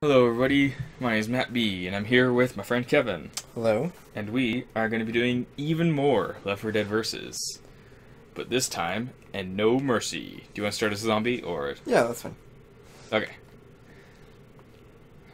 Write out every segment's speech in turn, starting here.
Hello, everybody. My name is Matt B, and I'm here with my friend Kevin, Hello. and we are going to be doing even more Left 4 Dead versus. But this time, and no mercy. Do you want to start as a zombie or Yeah, that's fine. okay?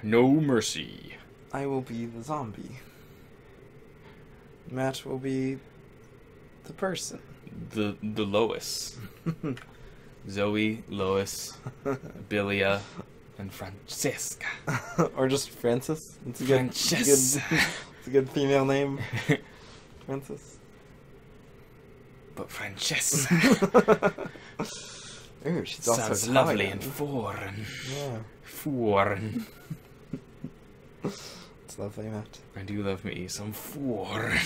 No mercy. I will be the zombie. Matt will be the person. The the Lois, Zoe, Lois, Billia, and Francesca. or just Francis. It's a good, it's a good, it's a good female name. Francis. but Francesca Ooh, she's also sounds lovely and foreign. Yeah, Foreign. it's lovely, Matt. I do love me some foreign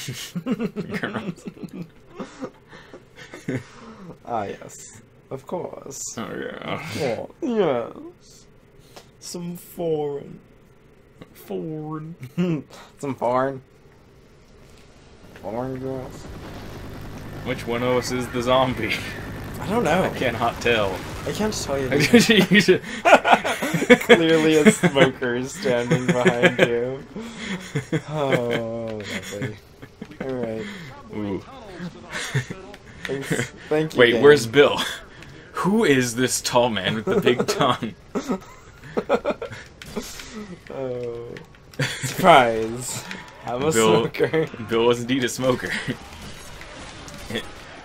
ah, yes. Of course. Oh yeah. Oh, yes. Some foreign. Foreign. Some foreign. Foreign girls. Which one of us is the zombie? I don't know. I cannot tell. I can't tell you. Clearly a smoker is standing behind you. Oh, lovely. Alright. Ooh. Thanks. Thank you. Wait, where's Bill? Who is this tall man with the big tongue? Oh. Surprise. I'm a Bill- smoker. Bill was indeed a smoker.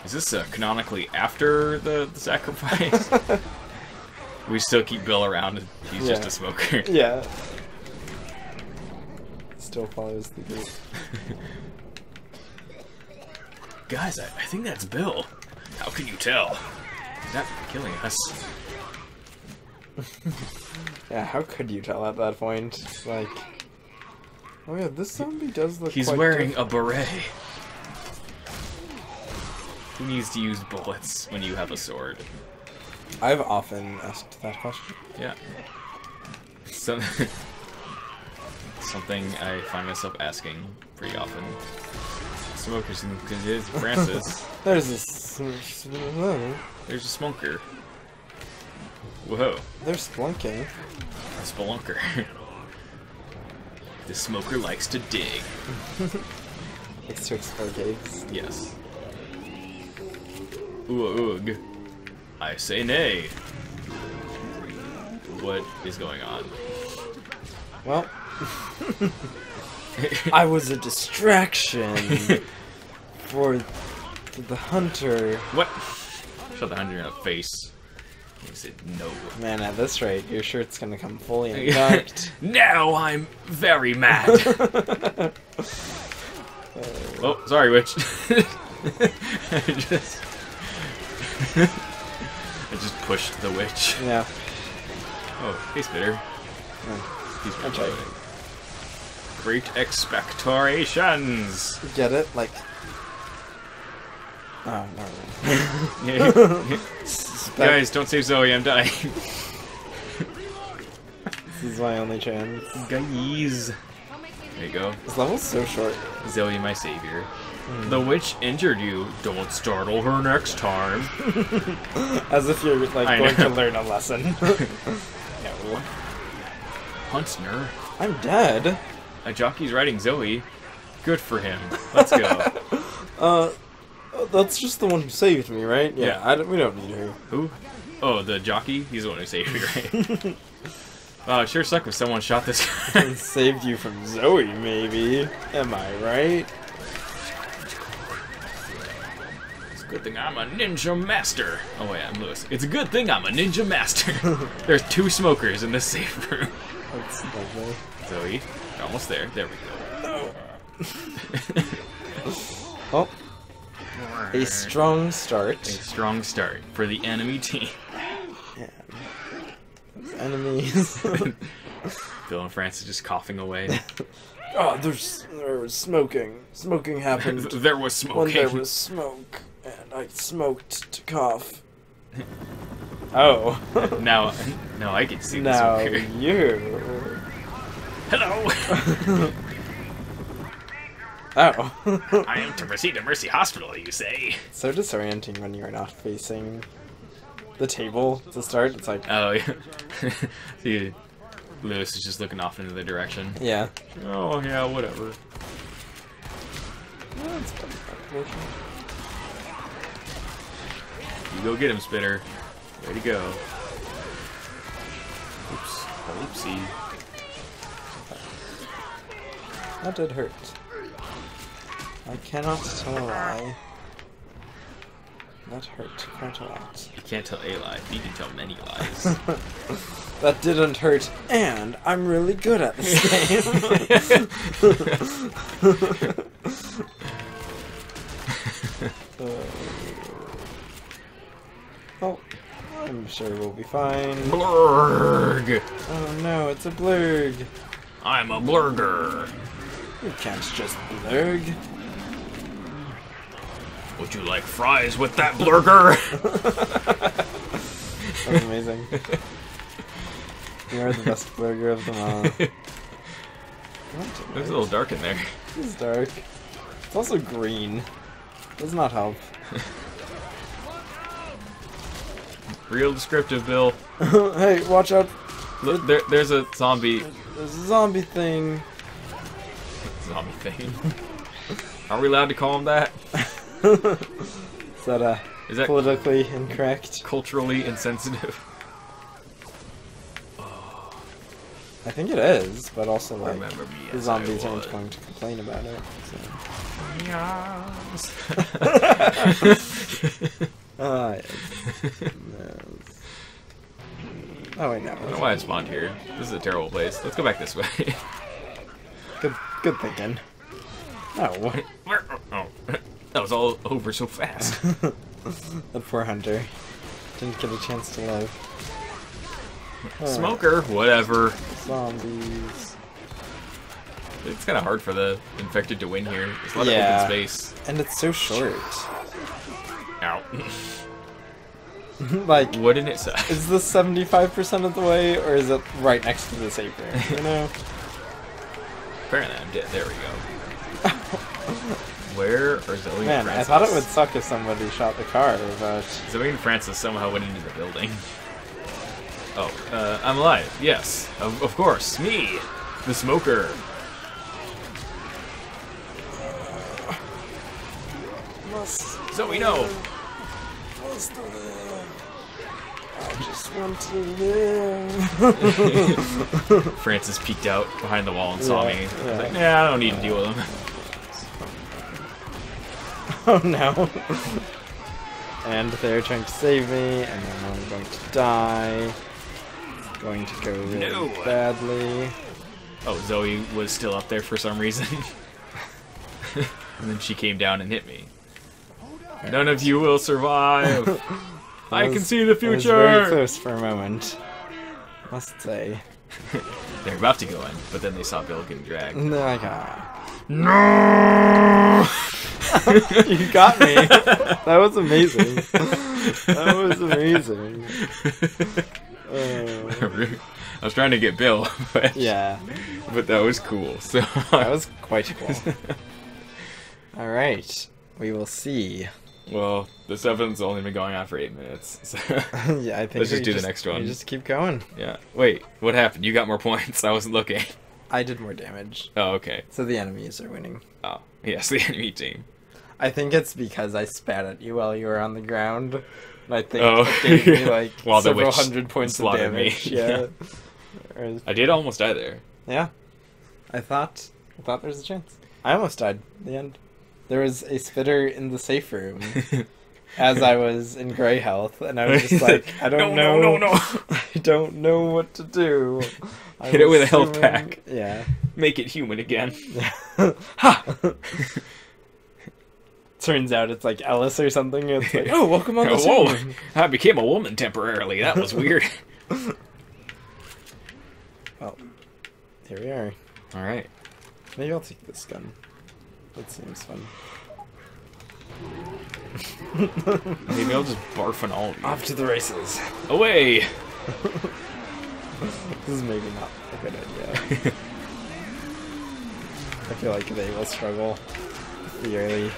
Is this uh, canonically after the, the sacrifice? we still keep Bill around. and He's just a smoker. Yeah. Still follows the group. Guys, I, I think that's Bill. How can you tell? He's not killing us. Yeah, how could you tell at that point? Like. Oh yeah, this zombie does look He's wearing different. a beret. Who needs to use bullets when you have a sword? I've often asked that question. Yeah. Some, something I find myself asking pretty often. Smokers, because it is Francis. There's a. There's a smoker. Whoa, splunking. a spelunker. the smoker likes to dig. It's to explore. Yes. Ooh, oog. I say nay. What is going on? Well, I was a distraction for the hunter. what? Shut the hundred in the face. He said no. Man, at this rate, your shirt's gonna come fully untucked. now I'm very mad. oh, sorry, witch. I just, I just pushed the witch. yeah. Oh, hey, Spitter. Oh, He's Okay. Great expectorations. Get it? Like. Oh, never mind. Guys, don't save Zoe. I'm dying. This is my only chance. Guys. There you go. This level's so short. Zoe, my savior. The witch injured you. Don't startle her next time. As if you're like I going know. to learn a lesson. no. Huntsner. I'm dead. A jockey's riding Zoe. Good for him. Let's go. Uh, Oh, that's just the one who saved me, right? Yeah. Yeah. I don't, we don't need her. Who? Oh, the jockey? He's the one who saved me, right? Wow, oh, it sure sucked if someone shot this guy. And saved you from Zoe, maybe. Am I right? It's a good thing I'm a ninja master. Oh wait, I'm Louis. It's a good thing I'm a ninja master. There's two smokers in this safe room. That's lovely. Zoe, almost there. There we go. Oh, oh. A strong start. A strong start for the enemy team. Yeah. Enemies. Bill and Francis just coughing away. oh, there's there was smoking. Smoking happened there was smoking. when there was smoke, and I smoked to cough. Oh. now, now I can see the now you. Hello. Oh. I am to proceed to Mercy Hospital. You say? so disorienting when you're not facing the table to start. It's like, Oh, yeah. See, Louis is just looking off in the direction. Yeah. Oh yeah, whatever. That's fun population. You go get him, Spitter. Way to go. Oops. Oopsie. That did hurt. I cannot tell a lie. That hurt quite a lot. You can't tell a lie. You can tell many lies. that didn't hurt, and I'm really good at this game. Uh, oh, I'm sure we'll be fine. Blurg! Oh no, it's a blurg. I'm a blurger. You can't just blurg. Would you like fries with that burger? That's amazing. You're the best burger of them all. It's a little dark in there. It's dark. It's also green. Does not help. Real descriptive, Bill. hey, watch out. Look, there, there's a zombie There's a zombie thing. zombie thing. Are we allowed to call him that? Is that uh, Is that politically incorrect? culturally insensitive? I think it is, but also like Remember me the zombies aren't going to complain about it. So. Ah, yes. Yes. Oh wait, no. I don't know why I spawned here. This is a terrible place. Let's go back this way. Good, good thinking. Oh, oh, that was all over so fast. the poor hunter didn't get a chance to live. Alright, Smoker, whatever. Zombies. It's kind of hard for the infected to win here. There's a lot Yeah. of open space. And it's so short. Ow. like, Wouldn't it suck? is this 75% of the way, or is it right next to the safe room? You know? Apparently I'm dead. There we go. Where are Zoe and Man, I thought it would suck if somebody shot the car, but Zoe and Francis somehow went into the building. Oh, uh, I'm alive. Yes, of, of course. Me, the smoker. must Zoe, no. I just want to live. Francis peeked out behind the wall and saw Yeah, me. I was yeah. like, nah, I don't need to deal with him. oh no. and they're trying to save me, and then I'm going to die. It's going to go really No. badly. Oh, Zoe was still up there for some reason. and then she came down and hit me. None of you will survive. I was- can see the was very future. close for a moment. Must say. They're about to go in, but then they saw Bill getting dragged. No, I got. No! You got me. that was amazing. That was amazing. Uh, I was trying to get Bill, but, yeah, but that was cool. So that was quite cool. All right, we will see. well, this episode's only been going on for eight minutes. So yeah, I think Let's just do the next one. Just keep going. yeah. Wait, what happened? You got more points. I wasn't looking. I did more damage, Oh, okay. so the enemies are winning. Oh, yes, the enemy team. I think it's because I spat at you while you were on the ground. And I think Oh, it gave me like While the several hundred points of slaughtered me. damage. Yeah. I did almost die there. Yeah. I thought I thought there was a chance. I almost died at the end. There was a spitter in the safe room as I was in grey health, and I was just like, I don't No, know. no, no, no. I don't know what to do. I'm Hit it with a health assuming- pack. Yeah. Make it human again. ha! Turns out it's like Ellis or something. It's like, oh, welcome on the Whoa! I became a woman temporarily. That was weird. Well, here we are. All right. Maybe I'll take this gun. That seems fun. Maybe I'll just barf on all of you. Off to the races. Away! This is maybe not a good idea. I feel like they will struggle early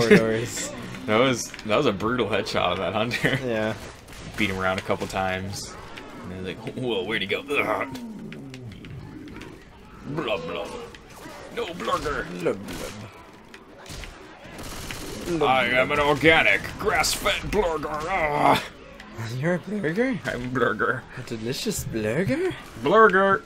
corridors. That was that was a brutal headshot of that hunter. yeah. Beat him around a couple times. And then like, whoa, where'd he go? Ugh. Blub blub. No blurger. Blub, blub. I am an organic, grass-fed blurger. Ah, You're a burger? I'm blurger. A delicious burger? Blurger.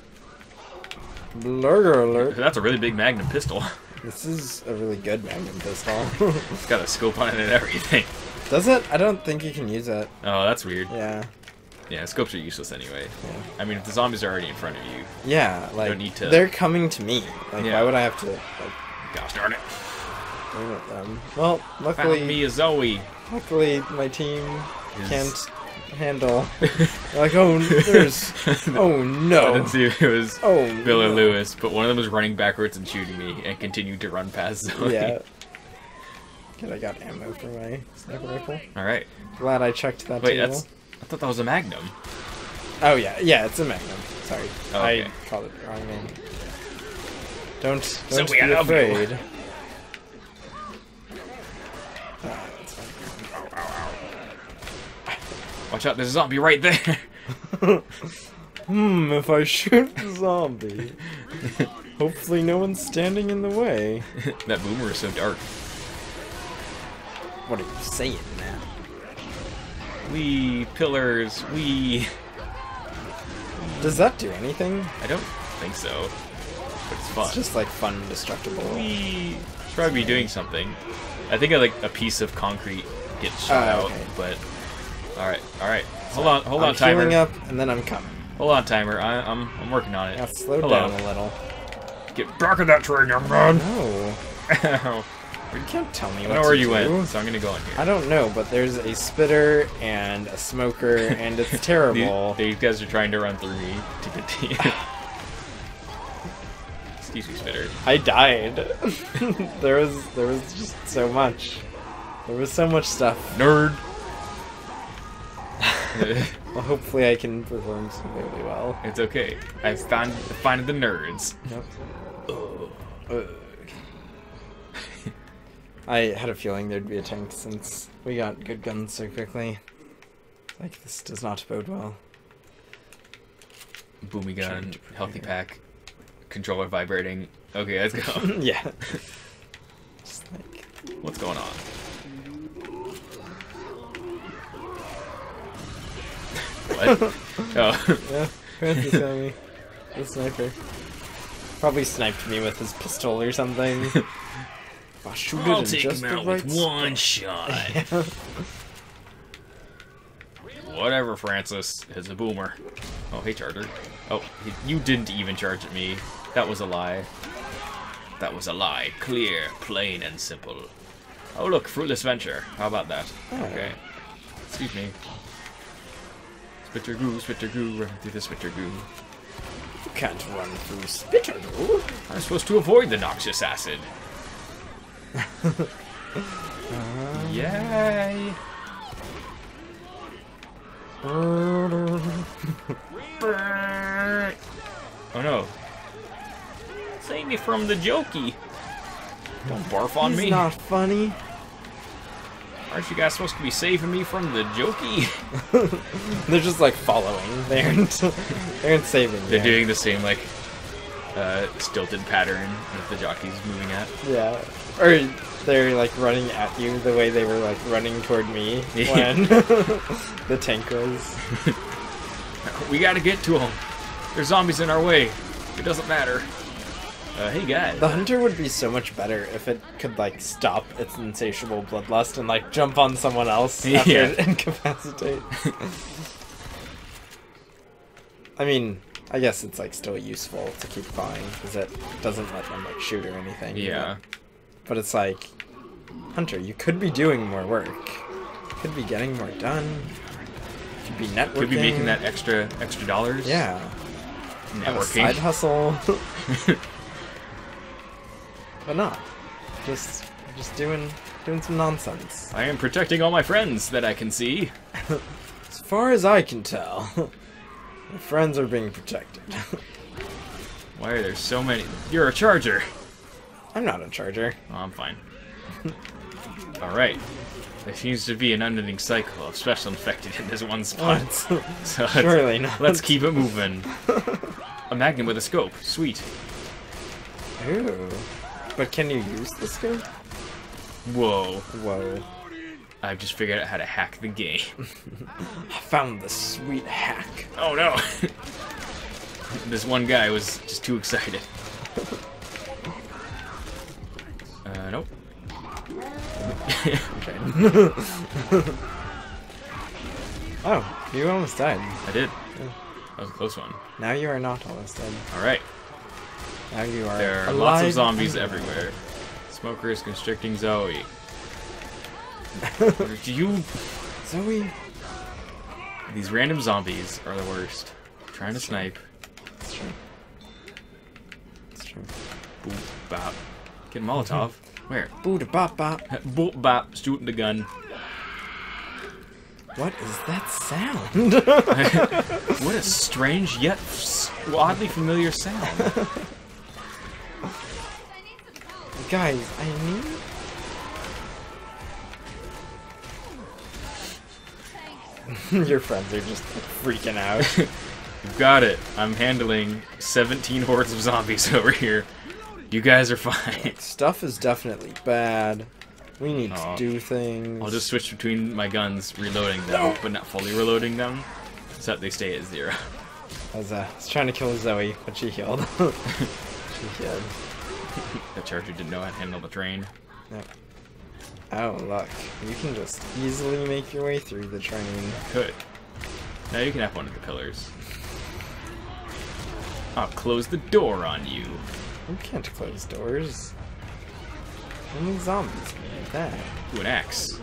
Blurger alert. That's a really big magnum pistol. This is a really good magnum pistol. It's got a scope on it and everything. Does it? I don't think you can use it. Oh, that's weird. Yeah. Yeah, scopes are useless anyway. Yeah. I mean, if the zombies are already in front of you, Yeah, like need to- they're coming to me. Like Yeah. why would I have to like gosh darn it. aim at them? Well, luckily, Found me a Zoe. luckily my team Is- can't handle like oh there's oh no. I didn't see it was Oh Bill or no. Louis, but one of them was running backwards and shooting me and continued to run past Zoe. Yeah. Good, I got ammo for my sniper rifle. Alright. Glad I checked that Wait, table. that's. I thought that was a Magnum. Oh yeah, yeah, it's a magnum. Sorry, Oh, okay. I called it the wrong name. Don't So don't we be afraid. Ah, that's fine. Watch out, there's a zombie right there. Hmm, if I shoot the zombie, hopefully no one's standing in the way. that boomer is so dark. What are you saying, man? We pillars, we. Does that do anything? I don't think so. But it's fun. It's just like fun, destructible. we should probably be doing something. I think I like a piece of concrete gets shot Oh, out, but all right, all right. Hold on, hold I'm on, timer. healing up, and then I'm coming. Hold on, timer. I, I'm I'm working on it. Now slow Hello. down a little. Get back in that train, young man. No, I you can't tell me what know where you do. went, so I'm gonna go in here. I don't know, but there's a spitter and a smoker, and it's These, terrible. these guys are trying to run through me to get to you. Excuse me, Spitter. I died. there was there was just so much. There was so much stuff. Nerd. Well, hopefully I can perform really well. it's okay. I found find the nerds. Yep. Ugh. I had a feeling there'd be a tank since we got good guns so quickly. Like this does not bode well. Boomy gun, healthy pack, controller vibrating. Okay, let's go. yeah. Just like What's going on? What? Oh, yeah, Francis got me. The sniper. Probably sniped me with his pistol or something. I'll shoot I'll take just him out right with one shot. Whatever, Francis. It's a boomer. Oh, hey, Charger. Oh, he- you didn't even charge at me. That was a lie. That was a lie. Clear, plain, and simple. Oh, look, fruitless venture. How about that? Oh. Okay. Excuse me. Spitter goo, spitter goo, run through the spitter goo. You can't run through spitter goo. I'm supposed to avoid the noxious acid. Yay! Oh no. Save me from the jokey. Don't barf on He's me. not funny. Aren't you guys supposed to be saving me from the jokey? They're just like following. They aren't. They aren't saving. They're doing the same like uh, stilted pattern that the jockey's moving at. Yeah. Or they're like running at you the way they were like running toward me when the tank was. We gotta get to them. There's zombies in our way. It doesn't matter. Uh, hey guys. The hunter would be so much better if it could like stop its insatiable bloodlust and like jump on someone else after Yeah. it incapacitates. I mean, I guess it's like still useful to keep clawing because it doesn't let them like shoot or anything. Yeah. But it's like, Hunter, you could be doing more work. You could be getting more done. You could be networking. Could be making that extra extra dollars. Yeah. Have a side Networking. hustle. but not. Just just doing doing some nonsense. I am protecting all my friends that I can see. As far as I can tell, my friends are being protected. Why are there so many? You're a charger. I'm not a charger. Oh, I'm fine. all right. There seems to be an unending cycle of special infected in this one spot. What? So let's, Surely not. let's keep it moving. A magnum with a scope. Sweet. Ooh. But can you use this scope? Whoa. Whoa. I've just figured out how to hack the game. I found the sweet hack. Oh no! this one guy was just too excited. Uh, nope. oh, you almost died. I did. That was a close one. Now you are not almost dead. Alright. Now you are There are lots of zombies everywhere. Smoker is constricting Zoe. Do you... Zoe. These random zombies are the worst. Trying to snipe. It's true. It's true. Boop, bop. Get Molotov. Where? Booda bop bop. Boop, bop. Shooting the gun. What is that sound? What a strange yet oddly familiar sound. Guys, I mean... Your friends are just freaking out. You've got it. I'm handling 17 hordes of zombies over here. You guys are fine. Stuff is definitely bad. We need Aw. to do things. I'll just switch between my guns, reloading them, but not fully reloading them, so that they stay at zero. I was, uh, was trying to kill Zoe, but she healed. she healed. The charger didn't know how to handle the train. Yep. Oh, look. You can just easily make your way through the train. Could. Now you can have one of the pillars. I'll close the door on you. You can't close doors. Only zombies can do that. Ooh, an axe.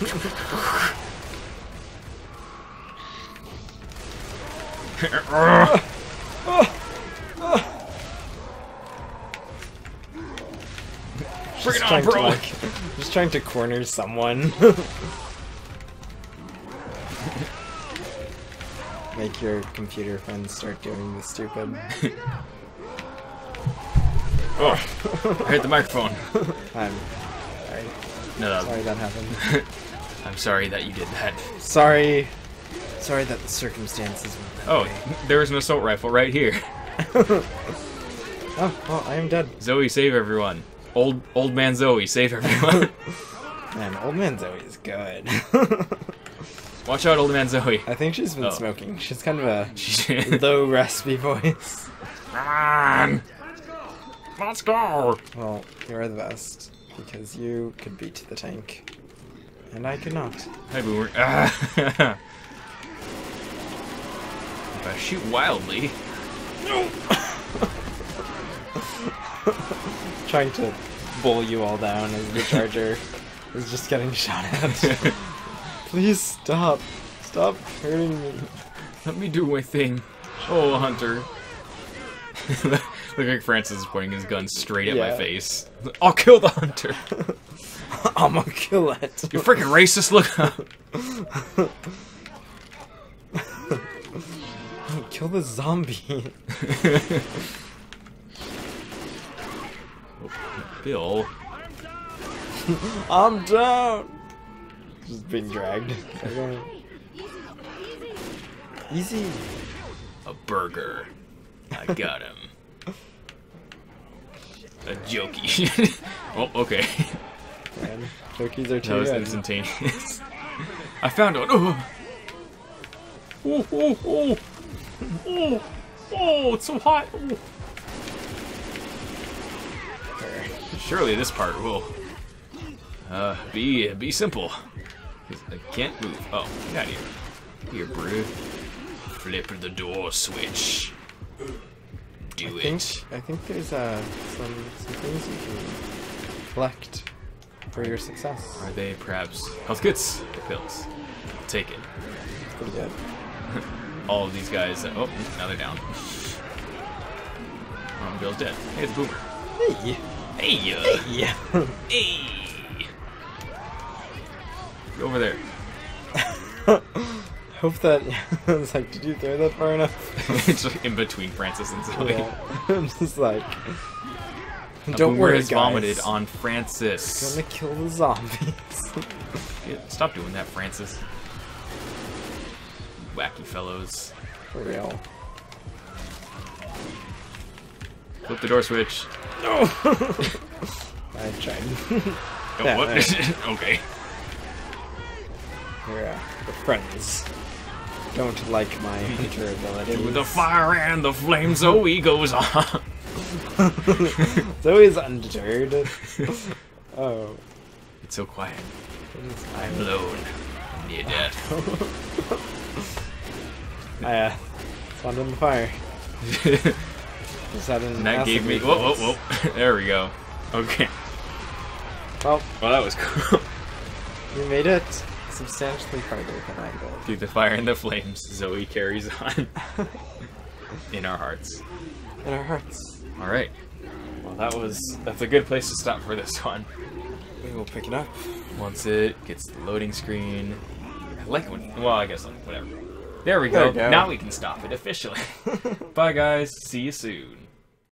Ah! Ah! Bring it on, bro! Like, just trying to corner someone. Make your computer friends start doing the stupid. Oh, I hit the microphone. I'm sorry. No, Sorry that happened. I'm sorry that you did that. Sorry. Sorry that the circumstances were that Oh, way. there was an assault rifle right here. Oh, well, I am dead. Zoe, save everyone. Old old man Zoe, save everyone. Man, old man Zoe is good. Watch out, old man Zoe. I think she's been Oh. smoking. She's kind of a low, raspy voice. On. Let's go. Well, you're the best because you could beat the tank, and I could not. Hi, Boomer. Ah. if I shoot wildly, Trying to bull you all down as the charger is just getting shot at. Please stop. Stop hurting me. let me do my thing. Oh, Hunter. Look like Francis is pointing his gun straight at my face. I'll kill the Hunter. I'm gonna kill it. You freaking racist! Look up. kill the zombie. Bill. I'm down. Just being dragged. Easy. A burger. I got him. A jokey. oh, okay. Man, turkeys are That was instantaneous. I found one. Oh. Oh, oh, oh. Oh, oh, it's so hot. Oh. Surely this part will uh, be be simple. I can't move. Oh, get out of here. Here, brew. Flip the door switch. Do I it. think I think there's uh, some some things you can collect for your success. Are they perhaps health kits or pills? Take it. Pretty good. All of these guys. oh, now they're down. Oh, Bill's dead. Hey, it's Boomer. Hey. Hey, uh, Yeah. hey. Go over there. Hope that I was like, did you throw that far enough? it's like in between Francis and Zoe. Yeah. I'm just like, A don't worry, has guys. vomited on Francis. Gonna kill the zombies. Yeah, stop doing that, Francis. Wacky fellows. For real. Flip the door switch. No. I tried. Oh, Yeah, what? okay. Your uh, your friends don't like my hunter ability. With the fire and the flame, Zoe goes on. Zoe's undeterred. oh. It's so quiet. it I'm alone. Near death. I uh, spawned in the fire. Just had an And that gave me. Whoa, whoa, whoa. There we go. Okay. Well, Well, that was cool. you made it substantially farther than I did. Through the fire and the flames, Zoe carries on in our hearts. In our hearts. All right. Well, that was that's a good place to stop for this one. We will pick it up. Once it gets the loading screen, I like when. Well, I guess like, whatever. There we go. go. Now we can stop it officially. Bye, guys. See you soon.